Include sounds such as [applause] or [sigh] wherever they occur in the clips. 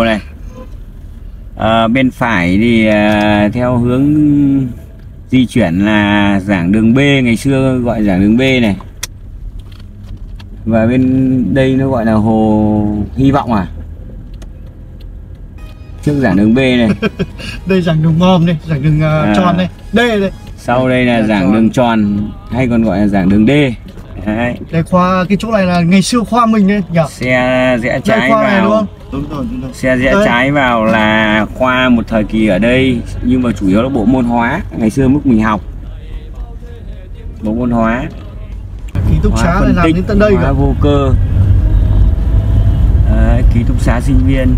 này. À, bên phải thì à, theo hướng di chuyển là giảng đường B ngày xưa gọi giảng đường B này. Và bên đây nó gọi là hồ hy vọng à? Trước giảng đường B này. [laughs] Đây giảng đường mòm đây giảng đường uh, À. tròn đây. Đây đây. Sau đây là giảng đường tròn hay còn gọi là giảng đường D. Đấy, đây khoa cái chỗ này là ngày xưa khoa mình đây nhỉ? Xe rẽ đây trái khoa này đúng vào không đúng rồi đúng rồi. Xe rẽ Đấy. trái vào là khoa một thời kỳ ở đây nhưng mà chủ yếu là bộ môn hóa. Ngày xưa lúc mình học. Bộ môn hóa. Ký túc xá này làm đến tận đây hóa cả vô cơ. Đấy, ký túc xá sinh viên. ngày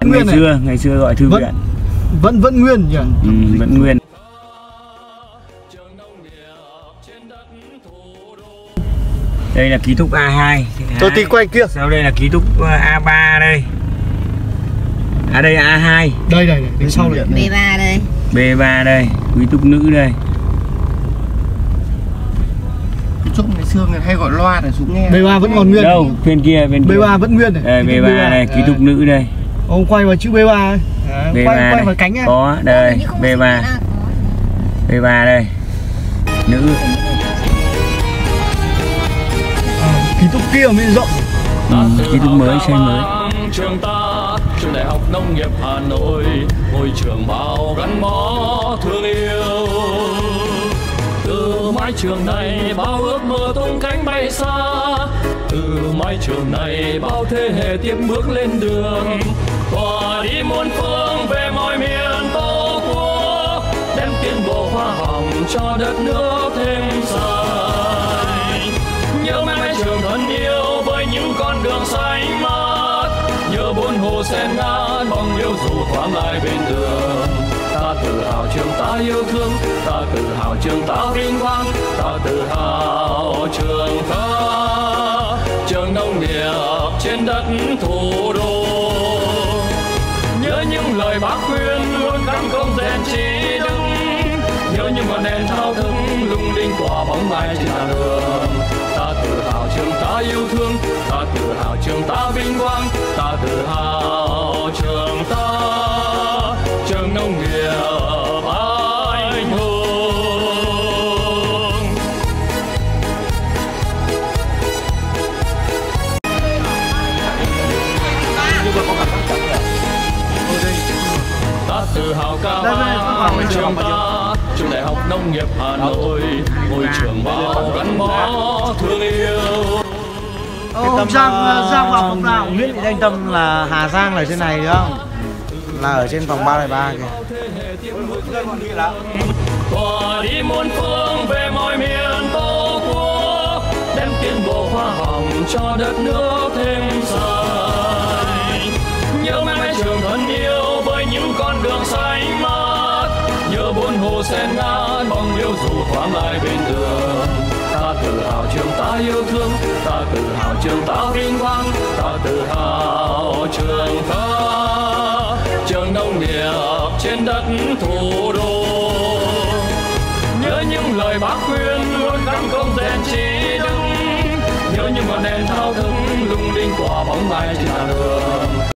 Nguyên này. xưa ngày xưa gọi thư Vẫn- viện. vẫn vẫn nguyên nhỉ? Ừ, vẫn nguyên. Đây là ký túc A2 tôi tí quay kia. Sau đây là ký túc uh, A3 đây. À đây A2 đây đây này đến sau này B3 đây. B3 đây. Quý túc nữ đây Trúc ngày xưa người hay gọi loa để xuống nghe. B3 vẫn còn nguyên. Đâu? Bên kia bên kia. B3 vẫn nguyên này. Đây Ký túc B3 đây ký túc Đấy. nữ đây. Ông quay vào chữ B3 ấy. Đấy, B3 quay quay vào cánh em có đây Hình như không có B3 gì cả. B3 đây. Nữ. À, ký túc kia mới rộng. Ừ, ký túc mới xây mới. Trường ta trường đại học nông nghiệp hà nội ngôi trường bao gắn bó thương yêu mái trường này bao ước mơ tung cánh bay xa. Từ mái trường này bao thế hệ tiếp bước lên đường. Tỏa đi muôn phương về mọi miền tổ quốc, đem tiến bộ khoa học cho đất nước thêm dài nhớ mái trường thân yêu với những con đường xanh mát. Nhớ bốn hồ sen ngát bóng yêu dù thoáng lại bên đường ta tự hào trường ta yêu thương, ta tự hào trường ta vinh quang, ta tự hào trường ta trường nông nghiệp trên đất thủ đô. Nhớ những lời bác khuyên luôn cắm công rèn trí đức nhớ những ngọn đèn thao thức lung linh quả bóng bay trên làn đường. Ta tự hào trường ta yêu thương, ta tự hào trường ta vinh quang, ta tự hào tự hào ca vang trường ta trường đại học nông nghiệp hà nội ngôi trường bao gắn bó thương yêu ông Giang Giang vào phòng nào Nguyễn Thị Thanh Tâm là Hà Giang là ở trên này đúng không? Là ở trên phòng 303 kìa tỏa đi muôn phương về mọi miền tổ quốc đem tiến bộ khoa học cho đất nước thêm dài bốn hồ sen ngát bóng yêu dù thoáng lại bên đường ta tự hào trường ta yêu thương ta tự hào trường ta vinh quang ta tự hào trường ta trường nông nghiệp trên đất thủ đô nhớ những lời bác khuyên luôn gắn công rèn trí đức nhớ những ngọn đèn thao thức lung linh quả bóng bay trên đường